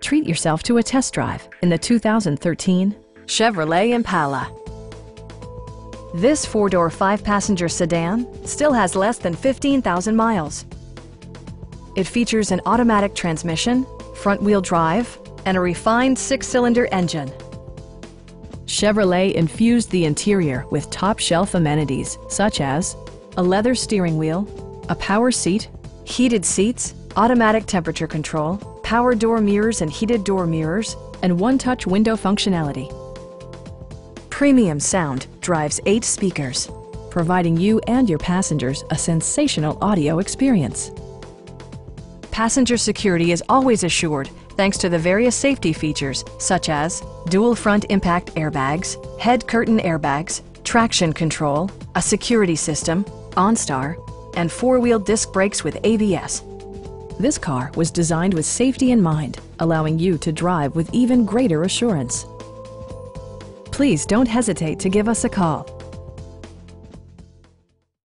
Treat yourself to a test drive in the 2013 Chevrolet Impala. This four-door, five-passenger sedan still has less than 15,000 miles. It features an automatic transmission, front-wheel drive, and a refined six-cylinder engine. Chevrolet infused the interior with top-shelf amenities such as a leather steering wheel, a power seat, heated seats, automatic temperature control, power door mirrors and heated door mirrors, and one-touch window functionality. Premium sound drives eight speakers, providing you and your passengers a sensational audio experience. Passenger security is always assured thanks to the various safety features such as dual front impact airbags, head curtain airbags, traction control, a security system, OnStar, and four-wheel disc brakes with ABS. This car was designed with safety in mind, allowing you to drive with even greater assurance. Please don't hesitate to give us a call.